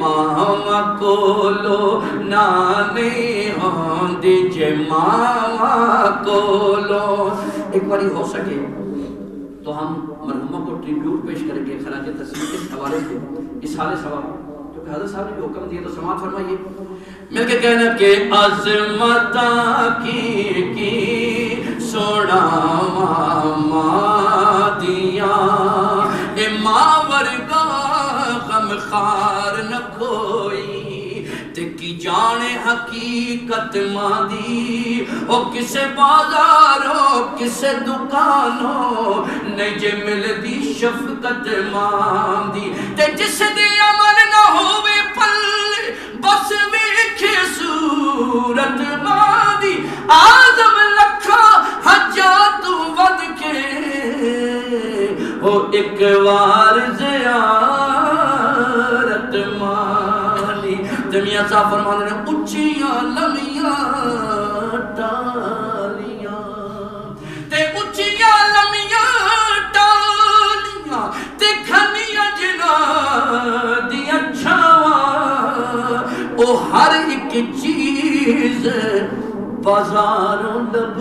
मावा कोलो नाने होंदी जे मावा कोलो एक बारी हो सके तो हम मरहुमा को ट्रिब्यूट पेश करेंगे खराज तस्वीर के हवाले से इस हाल सवाब क्योंकि हज़रत साहब ने हुक्म दिया तो समाज फरमाइए। मिलके कहना के अजमता की की सोना खार न कोई। ते की जाने हकीकत मादी। ओ किसे बाज़ार हो, किसे दुकान हो, नहीं जे मिलदी शफकत मादी। ते जिस दे अमल न होवे पल बस वेखे सूरत मादी। आदम लखा हजा तू वद के। हो एक बार जियारत मानी ते मियाँ साहब फरमाते ने, उच्चियाँ, लमियाँ, टालियाँ, ते उच्चियाँ, लमियाँ, टालियाँ, ते घनियाँ दियाँ छावां, ओ हर एक चीज़ बाजारों लब